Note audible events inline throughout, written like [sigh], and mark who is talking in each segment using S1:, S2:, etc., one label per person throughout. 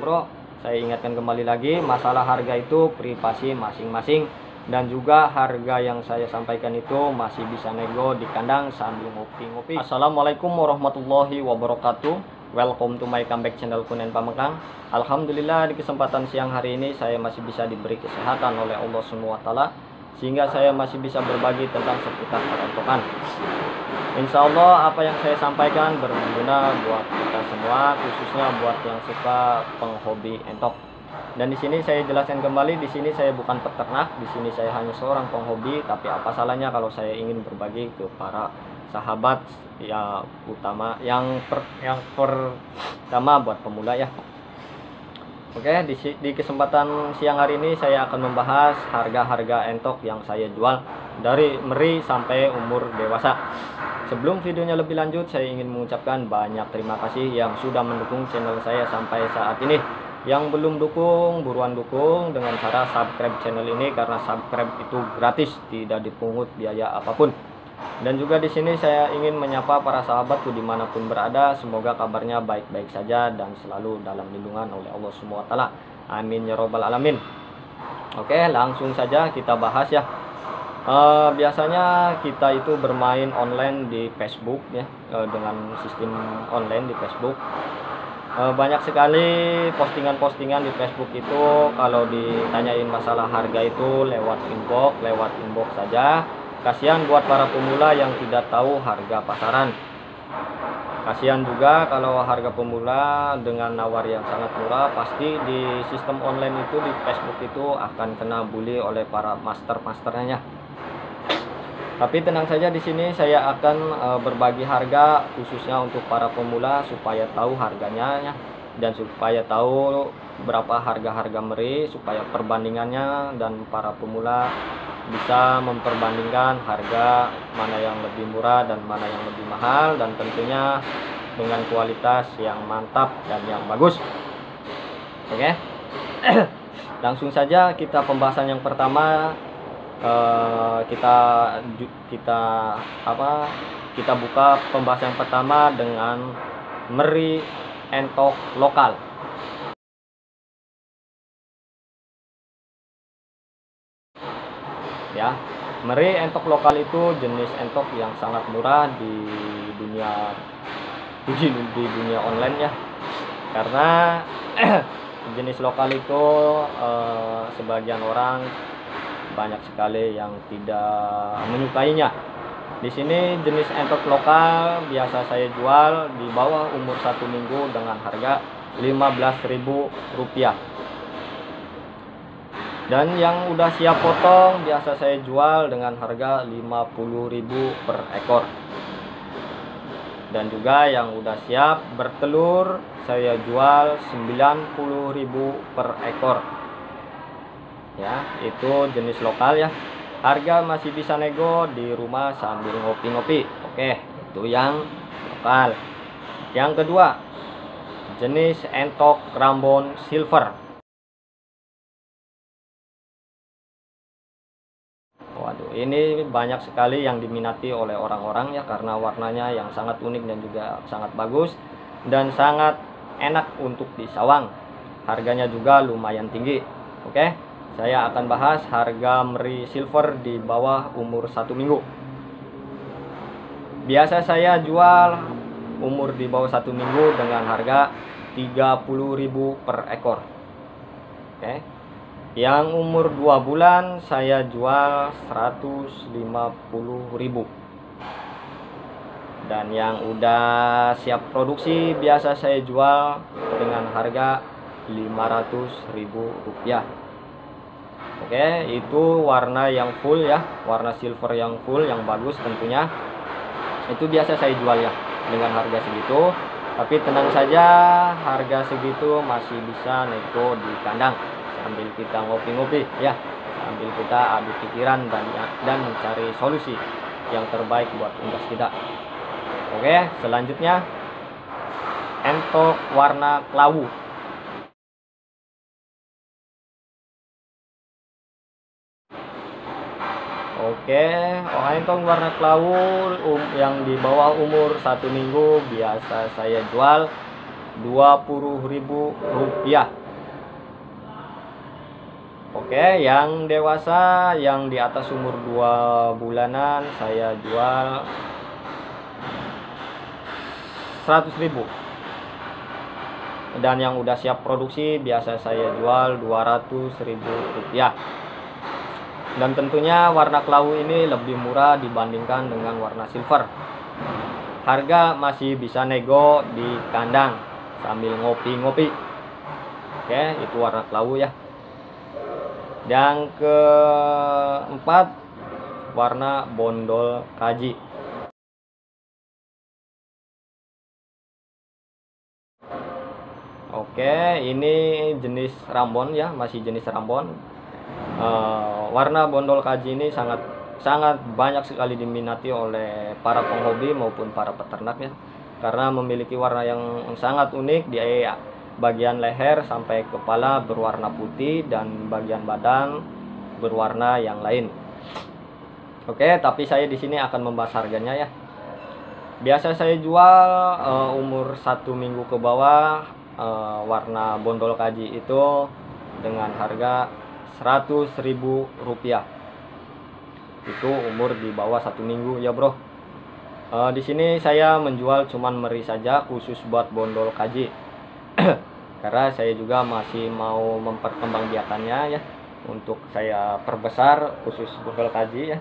S1: bro. Saya ingatkan kembali lagi masalah harga itu privasi masing-masing. Dan juga harga yang saya sampaikan itu masih bisa nego di kandang sambil ngopi-ngopi. Assalamualaikum warahmatullahi wabarakatuh. Welcome to my comeback channel Kunen Pamekang. Alhamdulillah di kesempatan siang hari ini saya masih bisa diberi kesehatan oleh Allah SWT sehingga saya masih bisa berbagi tentang seputar perontokan Insya Allah apa yang saya sampaikan berguna buat kita semua khususnya buat yang suka penghobi entok. Dan di sini saya jelaskan kembali di sini saya bukan peternak di sini saya hanya seorang penghobi. Tapi apa salahnya kalau saya ingin berbagi ke para sahabat ya utama yang per, yang pertama buat pemula ya. Oke, di, di kesempatan siang hari ini saya akan membahas harga-harga entok yang saya jual dari meri sampai umur dewasa. Sebelum videonya lebih lanjut, saya ingin mengucapkan banyak terima kasih yang sudah mendukung channel saya sampai saat ini. Yang belum dukung, buruan dukung dengan cara subscribe channel ini karena subscribe itu gratis, tidak dipungut biaya apa pun. Dan juga di sini saya ingin menyapa para sahabatku di mana pun berada, semoga kabarnya baik-baik saja dan selalu dalam lindungan oleh Allah SWT. Amin ya robbal alamin. Oke, langsung saja kita bahas ya. Uh, biasanya kita itu bermain online di Facebook ya, uh, dengan sistem online di Facebook. Uh, banyak sekali postingan-postingan di Facebook itu kalau ditanyain masalah harga itu lewat inbox, lewat inbox saja Kasihan buat para pemula yang tidak tahu harga pasaran. Kasihan juga kalau harga pemula dengan nawar yang sangat murah, pasti di sistem online itu di Facebook itu akan kena bully oleh para master-masternya. Tapi tenang saja di sini saya akan e, berbagi harga khususnya untuk para pemula supaya tahu harganya ya dan supaya tahu berapa harga-harga meri supaya perbandingannya dan para pemula bisa memperbandingkan harga mana yang lebih murah dan mana yang lebih mahal dan tentunya dengan kualitas yang mantap dan yang bagus oke okay? [clears throat] langsung saja kita pembahasan yang pertama uh, kita kita apa kita buka pembahasan yang pertama dengan meri entok lokal ya. Meri entok lokal itu jenis entok yang sangat murah di dunia di, di dunia online ya. Karena [clears throat] jenis lokal itu eh, sebagian orang banyak sekali yang tidak menyukainya. Di sini jenis entok lokal biasa saya jual di bawah umur satu minggu dengan harga Rp15.000 dan yang udah siap potong biasa saya jual dengan harga 50.000 per ekor. Dan juga yang udah siap bertelur saya jual 90.000 per ekor. Ya itu jenis lokal ya. Harga masih bisa nego di rumah sambil ngopi-ngopi. Oke itu yang lokal. Yang kedua jenis entok rambon silver ini banyak sekali yang diminati oleh orang-orang ya karena warnanya yang sangat unik dan juga sangat bagus dan sangat enak untuk disawang. Harganya juga lumayan tinggi. Oke, saya akan bahas harga meri silver di bawah umur satu minggu. Biasa saya jual umur di bawah satu minggu dengan harga 30.000 per ekor. Oke yang umur 2 bulan saya jual 150.000 dan yang udah siap produksi biasa saya jual dengan harga 500.000 rupiah. Oke itu warna yang full ya warna silver yang full yang bagus tentunya. Itu biasa saya jual ya dengan harga segitu. Tapi tenang saja harga segitu masih bisa nego di kandang sambil kita ngopi-ngopi ya. Sambil kita adu pikiran dan dan mencari solusi yang terbaik buat unggas kita. Oke selanjutnya. Entok warna kelawu Oke, oh entok warna kelawu um, yang di bawah umur satu minggu biasa saya jual Rp20.000 Oke, yang dewasa yang di atas umur 2 bulanan saya jual 100.000. Dan yang udah siap produksi biasa saya jual 200.000 rupiah. Dan tentunya warna kelawu ini lebih murah dibandingkan dengan warna silver. Harga masih bisa nego di kandang sambil ngopi-ngopi. Oke, itu warna kelawu ya. Yang keempat warna bondol kaji. Oke, ini jenis rambon ya, masih jenis rambon. Uh, warna bondol kaji ini sangat sangat banyak sekali diminati oleh para penghobi maupun para peternak ya, karena memiliki warna yang sangat unik di bagian leher sampai kepala berwarna putih dan bagian badan berwarna yang lain. Oke, tapi saya di sini akan membahas harganya ya. Biasa saya jual uh, umur satu minggu ke bawah uh, warna bondol kaji itu dengan harga ribu rupiah. Itu umur di bawah satu minggu ya bro. Uh, di sini saya menjual cuman meri saja khusus buat bondol kaji. Karena saya juga masih mau memperkembangbiakannya ya. Untuk saya perbesar khusus bondol kaji ya.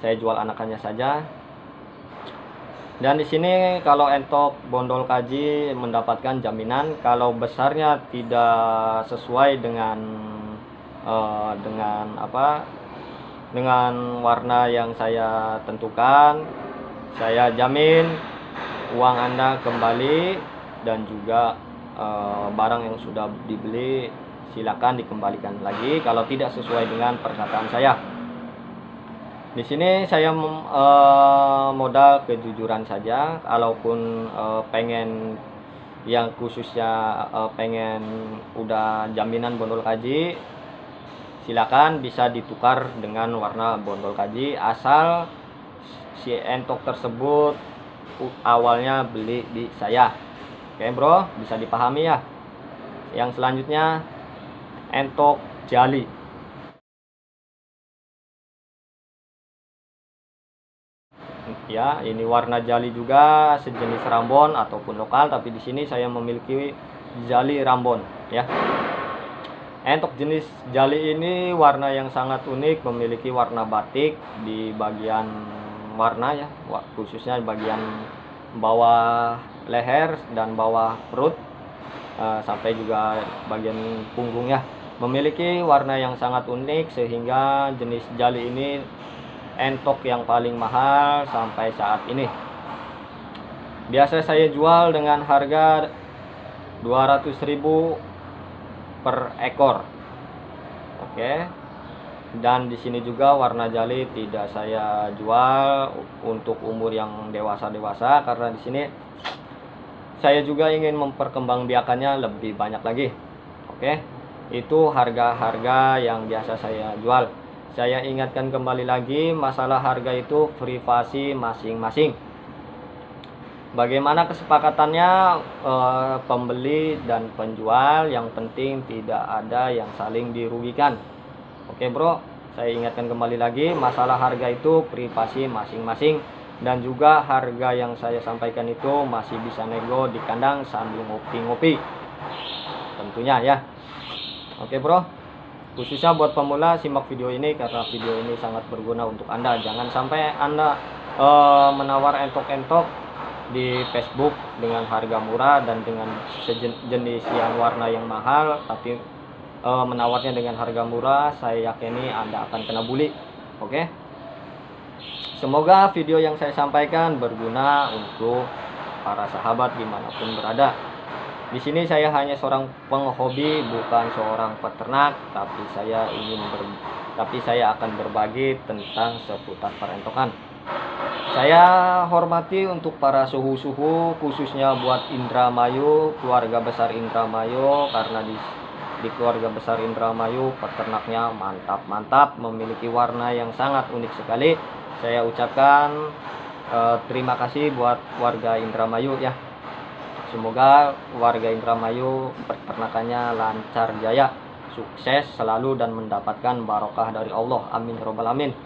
S1: Saya jual anakannya saja. Dan di sini kalau entok bondol kaji mendapatkan jaminan kalau besarnya tidak sesuai dengan uh, dengan apa dengan warna yang saya tentukan saya jamin uang anda kembali dan juga Eh, barang yang sudah dibeli silakan dikembalikan lagi kalau tidak sesuai dengan perkataan saya. Di sini saya e, modal kejujuran saja, kalaupun e, pengen yang khususnya e, pengen udah jaminan bondol kaji, silakan bisa ditukar dengan warna bondol kaji asal si entok tersebut awalnya beli di saya. Oke bro, bisa dipahami ya. Yang selanjutnya entok jali. Ya, ini warna jali juga sejenis rambon ataupun lokal, tapi di sini saya memiliki jali rambon ya. Entok jenis jali ini warna yang sangat unik, memiliki warna batik di bagian warna ya, khususnya bagian bawah leher dan bawah perut uh, sampai juga bagian punggungnya memiliki warna yang sangat unik sehingga jenis jali ini entok yang paling mahal sampai saat ini. Biasa saya jual dengan harga 200.000 per ekor. Oke. Dan di sini juga warna jali tidak saya jual untuk umur yang dewasa-dewasa karena di sini saya juga ingin memperkembangbiakannya lebih banyak lagi. Oke. Itu harga-harga yang biasa saya jual. Saya ingatkan kembali lagi masalah harga itu privasi masing-masing. Bagaimana kesepakatannya e, pembeli dan penjual yang penting tidak ada yang saling dirugikan. Oke bro, saya ingatkan kembali lagi masalah harga itu privasi masing-masing dan juga harga yang saya sampaikan itu masih bisa nego di kandang sambil ngopi-ngopi. Tentunya ya. Oke bro, khususnya buat pemula simak video ini karena video ini sangat berguna untuk Anda. Jangan sampai Anda uh, menawar entok-entok di Facebook dengan harga murah dan dengan sejenis yang warna yang mahal tapi uh, menawarnya dengan harga murah, saya yakini Anda akan kena bully. Oke. Okay? Semoga video yang saya sampaikan berguna untuk para sahabat di mana pun berada. Di sini saya hanya seorang penghobi, bukan seorang peternak, tapi saya ingin ber, tapi saya akan berbagi tentang seputar perentokan. Saya hormati untuk para suhu-suhu, khususnya buat Indramayu, keluarga besar Indramayu, karena di di keluarga besar Indramayu peternaknya mantap-mantap memiliki warna yang sangat unik sekali saya ucapkan eh, terima kasih buat warga Indramayu ya Semoga warga Indramayu peternakannya lancar jaya, sukses selalu dan mendapatkan barokah dari Allah. Amin ya robbal alamin.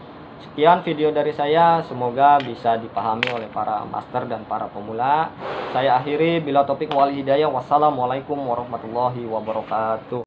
S1: Sekian video dari saya, semoga bisa dipahami oleh para master dan para pemula. Saya akhiri bila topik wal hidayah. Wassalamualaikum warahmatullahi wabarakatuh.